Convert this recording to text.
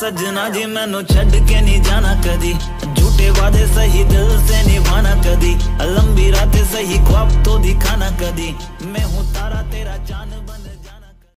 सजना जी मैनू छड़ के नहीं जाना कदी झूठे वादे सही दिल से निभाना कदी लंबी रात सही ख्वाब तो दिखाना कदी मैं हूँ तारा तेरा चाँद बन